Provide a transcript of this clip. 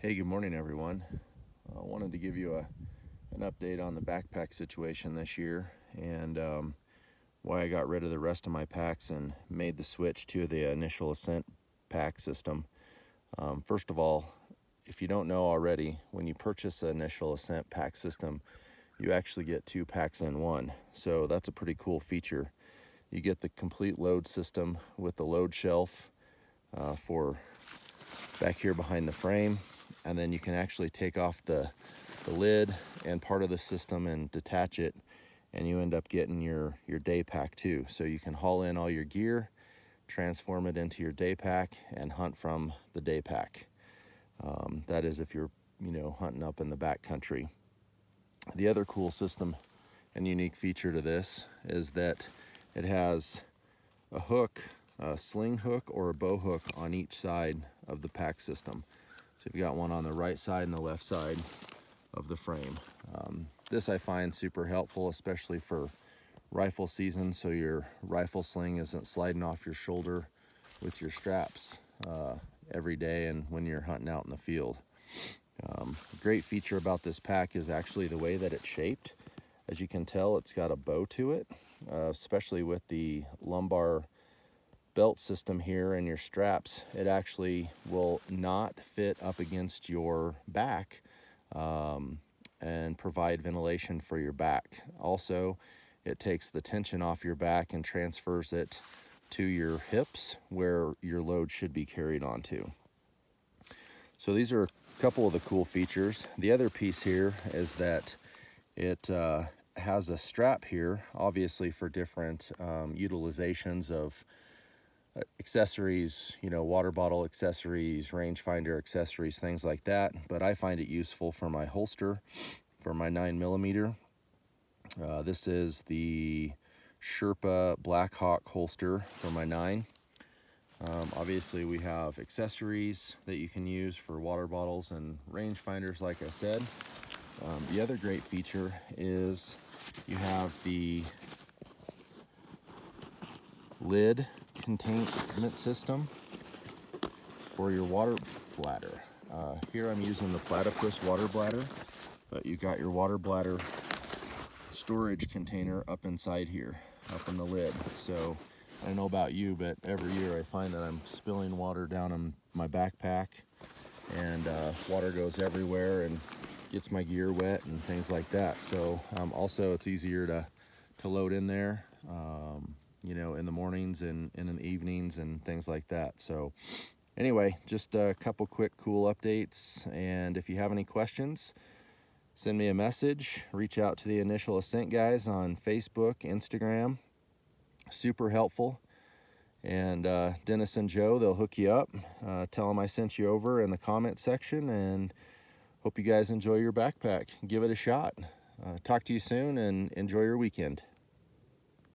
Hey, good morning, everyone. I wanted to give you a an update on the backpack situation this year and um, why I got rid of the rest of my packs and made the switch to the initial ascent pack system. Um, first of all, if you don't know already, when you purchase an initial ascent pack system, you actually get two packs in one. So that's a pretty cool feature. You get the complete load system with the load shelf uh, for back here behind the frame and then you can actually take off the, the lid and part of the system and detach it and you end up getting your, your day pack too. So you can haul in all your gear, transform it into your day pack and hunt from the day pack. Um, that is if you're, you know, hunting up in the back country. The other cool system and unique feature to this is that it has a hook, a sling hook or a bow hook on each side of the pack system. You've got one on the right side and the left side of the frame. Um, this I find super helpful, especially for rifle season, so your rifle sling isn't sliding off your shoulder with your straps uh, every day and when you're hunting out in the field. Um, great feature about this pack is actually the way that it's shaped. As you can tell, it's got a bow to it, uh, especially with the lumbar belt system here and your straps, it actually will not fit up against your back um, and provide ventilation for your back. Also, it takes the tension off your back and transfers it to your hips where your load should be carried onto. So these are a couple of the cool features. The other piece here is that it uh, has a strap here, obviously for different um, utilizations of accessories, you know, water bottle accessories, rangefinder accessories, things like that. But I find it useful for my holster, for my nine millimeter. Uh, this is the Sherpa Blackhawk holster for my nine. Um, obviously we have accessories that you can use for water bottles and rangefinders, like I said. Um, the other great feature is you have the lid containment system for your water bladder. Uh, here I'm using the platypus water bladder, but you got your water bladder storage container up inside here, up in the lid. So I don't know about you, but every year I find that I'm spilling water down in my backpack and uh, water goes everywhere and gets my gear wet and things like that. So um, also it's easier to, to load in there. Um, you know, in the mornings and, and in the evenings and things like that. So anyway, just a couple quick cool updates. And if you have any questions, send me a message. Reach out to the Initial Ascent guys on Facebook, Instagram. Super helpful. And uh, Dennis and Joe, they'll hook you up. Uh, tell them I sent you over in the comment section and hope you guys enjoy your backpack. Give it a shot. Uh, talk to you soon and enjoy your weekend.